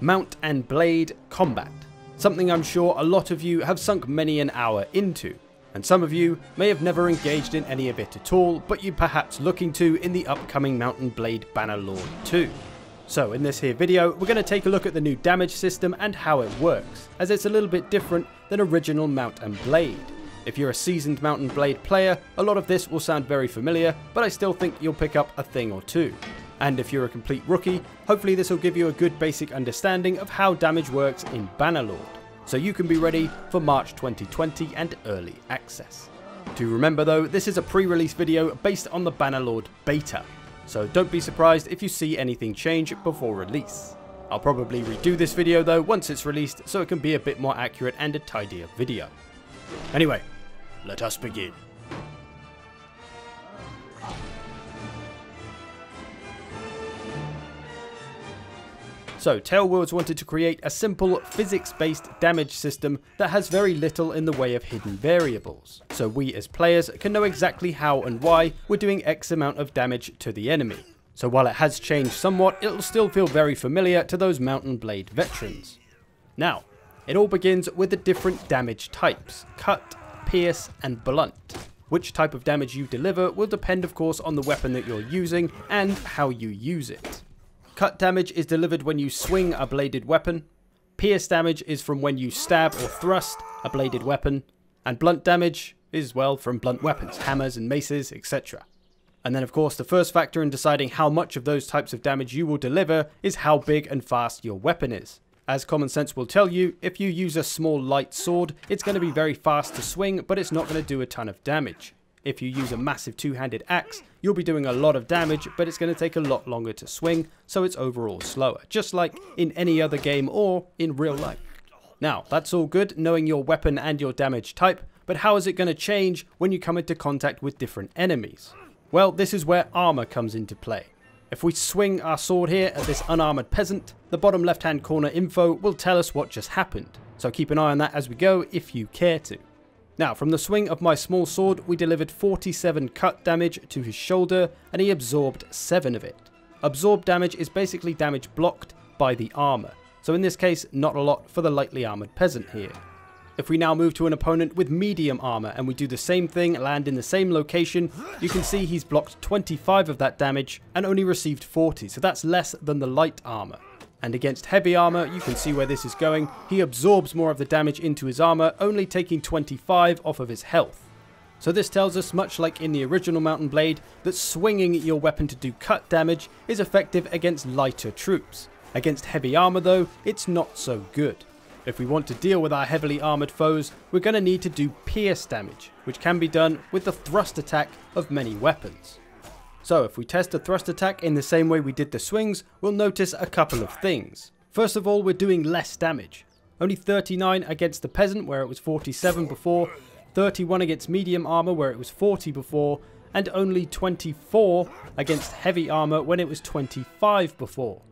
Mount and Blade Combat, something I'm sure a lot of you have sunk many an hour into, and some of you may have never engaged in any of it at all, but you perhaps looking to in the upcoming Mount and Blade Bannerlord 2. So in this here video, we're going to take a look at the new damage system and how it works, as it's a little bit different than original Mount and Blade. If you're a seasoned Mount and Blade player, a lot of this will sound very familiar, but I still think you'll pick up a thing or two. And if you're a complete rookie, hopefully this will give you a good basic understanding of how damage works in Bannerlord so you can be ready for March 2020 and early access. Do remember though, this is a pre-release video based on the Bannerlord beta, so don't be surprised if you see anything change before release. I'll probably redo this video though once it's released so it can be a bit more accurate and a tidier video. Anyway, let us begin. So TaleWorlds wanted to create a simple physics-based damage system that has very little in the way of hidden variables. So we as players can know exactly how and why we're doing X amount of damage to the enemy. So while it has changed somewhat, it'll still feel very familiar to those Mount and Blade veterans. Now, it all begins with the different damage types, cut, pierce and blunt. Which type of damage you deliver will depend of course on the weapon that you're using and how you use it. Cut damage is delivered when you swing a bladed weapon. Pierce damage is from when you stab or thrust a bladed weapon. And blunt damage is, well, from blunt weapons, hammers and maces, etc. And then of course the first factor in deciding how much of those types of damage you will deliver is how big and fast your weapon is. As common sense will tell you, if you use a small light sword, it's going to be very fast to swing, but it's not going to do a ton of damage. If you use a massive two-handed axe, you'll be doing a lot of damage, but it's going to take a lot longer to swing, so it's overall slower, just like in any other game or in real life. Now, that's all good, knowing your weapon and your damage type, but how is it going to change when you come into contact with different enemies? Well, this is where armor comes into play. If we swing our sword here at this unarmored peasant, the bottom left hand corner info will tell us what just happened, so keep an eye on that as we go if you care to. Now, from the swing of my small sword, we delivered 47 cut damage to his shoulder, and he absorbed 7 of it. Absorbed damage is basically damage blocked by the armour, so in this case, not a lot for the lightly armoured peasant here. If we now move to an opponent with medium armour and we do the same thing, land in the same location, you can see he's blocked 25 of that damage and only received 40, so that's less than the light armour. And against heavy armor, you can see where this is going. He absorbs more of the damage into his armor, only taking 25 off of his health. So this tells us, much like in the original Mount and Blade, that swinging your weapon to do cut damage is effective against lighter troops. Against heavy armor though, it's not so good. If we want to deal with our heavily armoured foes, we're going to need to do pierce damage, which can be done with the thrust attack of many weapons. So if we test a thrust attack in the same way we did the swings, we'll notice a couple of things. First of all, we're doing less damage. Only 39 against the peasant where it was 47 before, 31 against medium armor where it was 40 before, and only 24 against heavy armor when it was 25 before.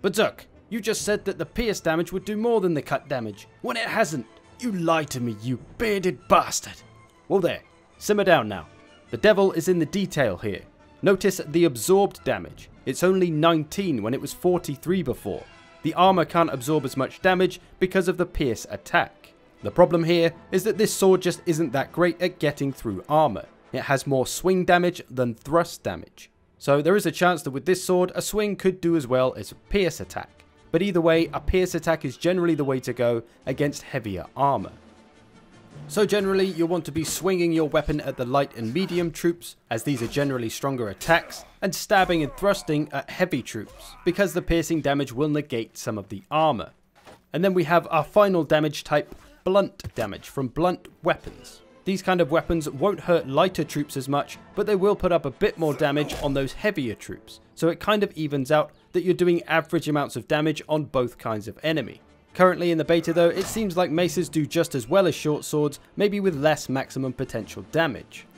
But Zerk, you just said that the pierce damage would do more than the cut damage, when it hasn't. You lie to me, you bearded bastard. Well there, simmer down now. The devil is in the detail here. Notice the absorbed damage. It's only 19 when it was 43 before. The armor can't absorb as much damage because of the pierce attack. The problem here is that this sword just isn't that great at getting through armor. It has more swing damage than thrust damage. So there is a chance that with this sword, a swing could do as well as a pierce attack. But either way, a pierce attack is generally the way to go against heavier armor. So generally, you'll want to be swinging your weapon at the light and medium troops, as these are generally stronger attacks, and stabbing and thrusting at heavy troops, because the piercing damage will negate some of the armour. And then we have our final damage type, blunt damage from blunt weapons. These kind of weapons won't hurt lighter troops as much, but they will put up a bit more damage on those heavier troops, so it kind of evens out that you're doing average amounts of damage on both kinds of enemy. Currently in the beta though, it seems like maces do just as well as short swords, maybe with less maximum potential damage.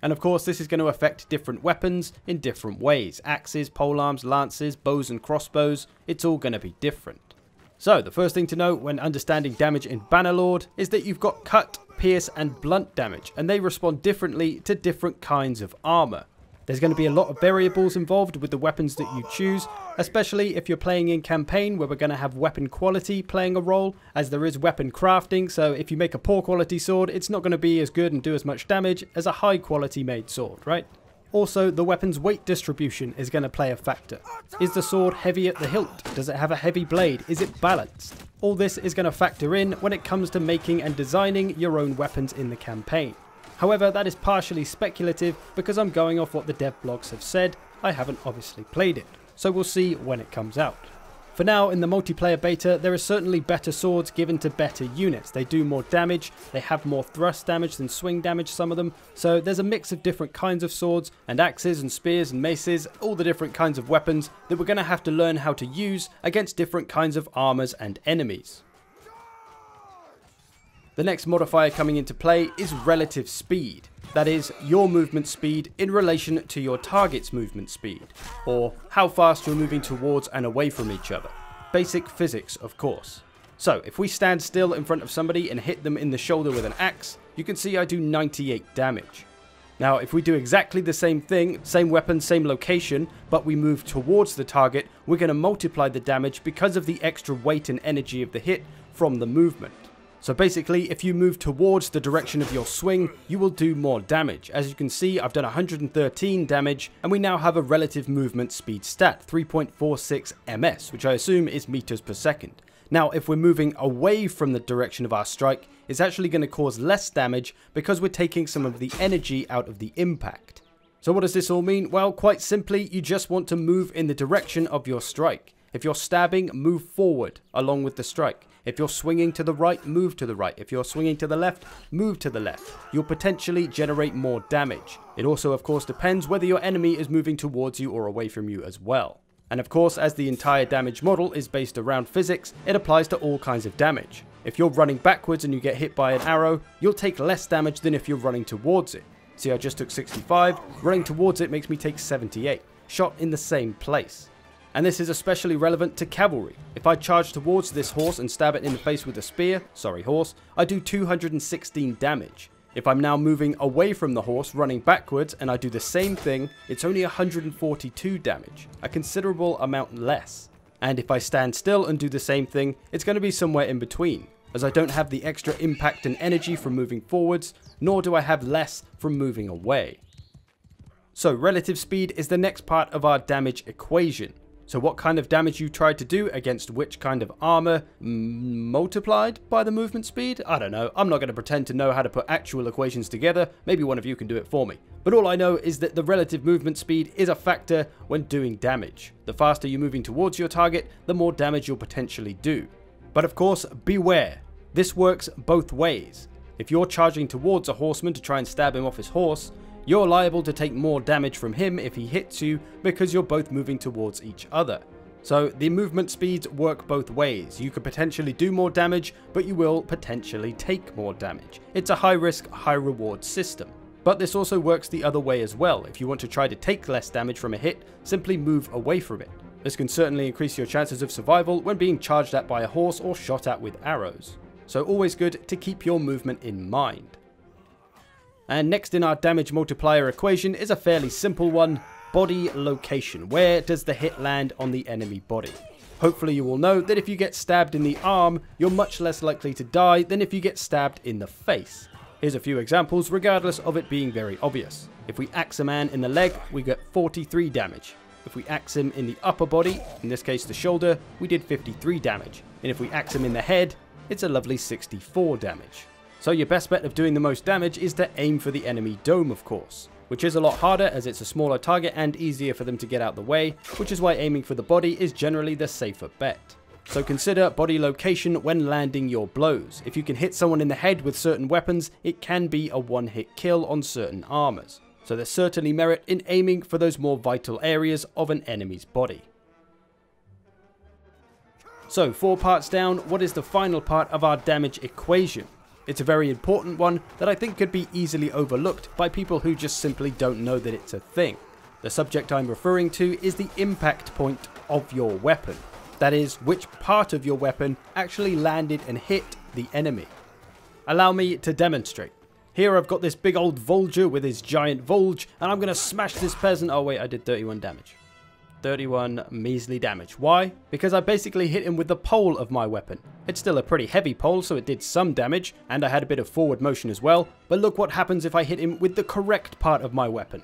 And of course this is going to affect different weapons in different ways. Axes, polearms, lances, bows and crossbows, it's all going to be different. So the first thing to know when understanding damage in Bannerlord is that you've got cut, pierce and blunt damage and they respond differently to different kinds of armour. There's going to be a lot of variables involved with the weapons that you choose, especially if you're playing in campaign where we're going to have weapon quality playing a role, as there is weapon crafting, so if you make a poor quality sword, it's not going to be as good and do as much damage as a high quality made sword, right? Also, the weapon's weight distribution is going to play a factor. Is the sword heavy at the hilt? Does it have a heavy blade? Is it balanced? All this is going to factor in when it comes to making and designing your own weapons in the campaign. However, that is partially speculative because I'm going off what the dev blogs have said, I haven't obviously played it, so we'll see when it comes out. For now, in the multiplayer beta, there are certainly better swords given to better units. They do more damage, they have more thrust damage than swing damage, some of them, so there's a mix of different kinds of swords, and axes and spears and maces, all the different kinds of weapons that we're going to have to learn how to use against different kinds of armors and enemies. The next modifier coming into play is relative speed. That is, your movement speed in relation to your target's movement speed, or how fast you're moving towards and away from each other. Basic physics, of course. So, if we stand still in front of somebody and hit them in the shoulder with an axe, you can see I do 98 damage. Now, if we do exactly the same thing, same weapon, same location, but we move towards the target, we're going to multiply the damage because of the extra weight and energy of the hit from the movement. So basically, if you move towards the direction of your swing, you will do more damage. As you can see, I've done 113 damage, and we now have a relative movement speed stat, 3.46 ms, which I assume is meters per second. Now, if we're moving away from the direction of our strike, it's actually going to cause less damage because we're taking some of the energy out of the impact. So what does this all mean? Well, quite simply, you just want to move in the direction of your strike. If you're stabbing, move forward along with the strike. If you're swinging to the right, move to the right. If you're swinging to the left, move to the left. You'll potentially generate more damage. It also, of course, depends whether your enemy is moving towards you or away from you as well. And of course, as the entire damage model is based around physics, it applies to all kinds of damage. If you're running backwards and you get hit by an arrow, you'll take less damage than if you're running towards it. See, I just took 65, running towards it makes me take 78, shot in the same place and this is especially relevant to cavalry. If I charge towards this horse and stab it in the face with a spear, sorry horse, I do 216 damage. If I'm now moving away from the horse, running backwards, and I do the same thing, it's only 142 damage, a considerable amount less. And if I stand still and do the same thing, it's going to be somewhere in between, as I don't have the extra impact and energy from moving forwards, nor do I have less from moving away. So relative speed is the next part of our damage equation. So what kind of damage you tried to do against which kind of armor multiplied by the movement speed? I don't know. I'm not going to pretend to know how to put actual equations together. Maybe one of you can do it for me. But all I know is that the relative movement speed is a factor when doing damage. The faster you're moving towards your target, the more damage you'll potentially do. But of course, beware. This works both ways. If you're charging towards a horseman to try and stab him off his horse, you're liable to take more damage from him if he hits you because you're both moving towards each other. So the movement speeds work both ways. You could potentially do more damage, but you will potentially take more damage. It's a high risk, high reward system. But this also works the other way as well. If you want to try to take less damage from a hit, simply move away from it. This can certainly increase your chances of survival when being charged at by a horse or shot at with arrows. So always good to keep your movement in mind. And next in our damage multiplier equation is a fairly simple one, body location. Where does the hit land on the enemy body? Hopefully you will know that if you get stabbed in the arm, you're much less likely to die than if you get stabbed in the face. Here's a few examples regardless of it being very obvious. If we axe a man in the leg, we get 43 damage. If we axe him in the upper body, in this case the shoulder, we did 53 damage. And if we axe him in the head, it's a lovely 64 damage. So your best bet of doing the most damage is to aim for the enemy dome of course, which is a lot harder as it's a smaller target and easier for them to get out of the way, which is why aiming for the body is generally the safer bet. So consider body location when landing your blows. If you can hit someone in the head with certain weapons, it can be a one hit kill on certain armors. So there's certainly merit in aiming for those more vital areas of an enemy's body. So four parts down, what is the final part of our damage equation? It's a very important one that I think could be easily overlooked by people who just simply don't know that it's a thing. The subject I'm referring to is the impact point of your weapon. That is, which part of your weapon actually landed and hit the enemy. Allow me to demonstrate. Here I've got this big old Voulgier with his giant Voulge, and I'm going to smash this peasant. Oh wait, I did 31 damage. 31 measly damage. Why? Because I basically hit him with the pole of my weapon. It's still a pretty heavy pole, so it did some damage, and I had a bit of forward motion as well, but look what happens if I hit him with the correct part of my weapon.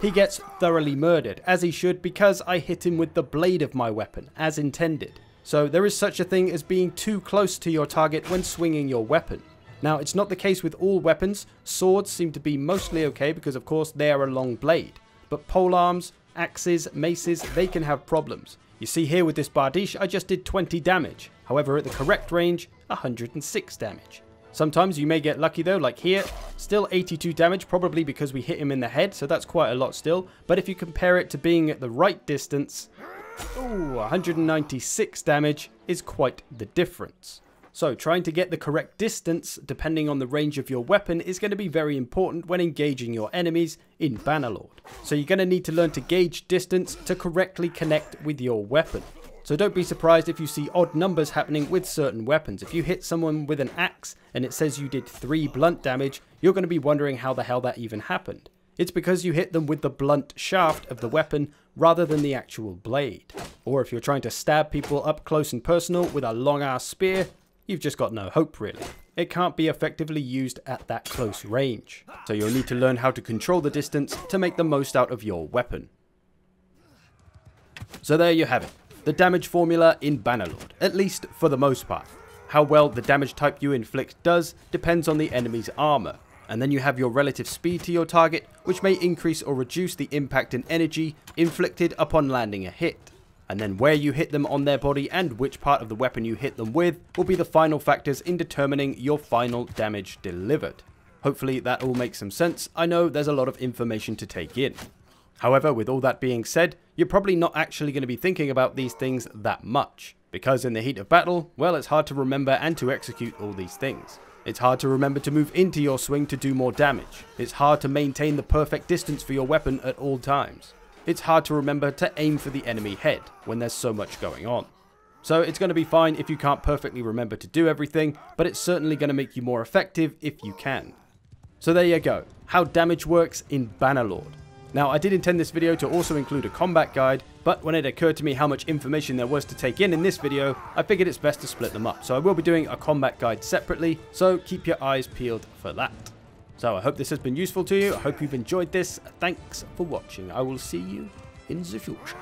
He gets thoroughly murdered, as he should, because I hit him with the blade of my weapon, as intended. So there is such a thing as being too close to your target when swinging your weapon. Now, it's not the case with all weapons. Swords seem to be mostly okay because, of course, they are a long blade. But polearms, axes, maces, they can have problems. You see here with this Bardiche, I just did 20 damage. However, at the correct range, 106 damage. Sometimes you may get lucky though, like here, still 82 damage, probably because we hit him in the head, so that's quite a lot still. But if you compare it to being at the right distance, ooh, 196 damage is quite the difference. So trying to get the correct distance, depending on the range of your weapon, is going to be very important when engaging your enemies in Bannerlord. So you're going to need to learn to gauge distance to correctly connect with your weapon. So don't be surprised if you see odd numbers happening with certain weapons. If you hit someone with an axe and it says you did 3 blunt damage, you're going to be wondering how the hell that even happened. It's because you hit them with the blunt shaft of the weapon rather than the actual blade. Or if you're trying to stab people up close and personal with a long ass spear, you've just got no hope really. It can't be effectively used at that close range. So you'll need to learn how to control the distance to make the most out of your weapon. So there you have it. The damage formula in Bannerlord, at least for the most part. How well the damage type you inflict does depends on the enemy's armor, and then you have your relative speed to your target, which may increase or reduce the impact and energy inflicted upon landing a hit and then where you hit them on their body and which part of the weapon you hit them with will be the final factors in determining your final damage delivered. Hopefully that all makes some sense, I know there's a lot of information to take in. However, with all that being said, you're probably not actually going to be thinking about these things that much, because in the heat of battle, well it's hard to remember and to execute all these things. It's hard to remember to move into your swing to do more damage. It's hard to maintain the perfect distance for your weapon at all times it's hard to remember to aim for the enemy head when there's so much going on. So it's going to be fine if you can't perfectly remember to do everything, but it's certainly going to make you more effective if you can. So there you go, how damage works in Bannerlord. Now I did intend this video to also include a combat guide, but when it occurred to me how much information there was to take in in this video, I figured it's best to split them up. So I will be doing a combat guide separately, so keep your eyes peeled for that. So I hope this has been useful to you. I hope you've enjoyed this. Thanks for watching. I will see you in the future.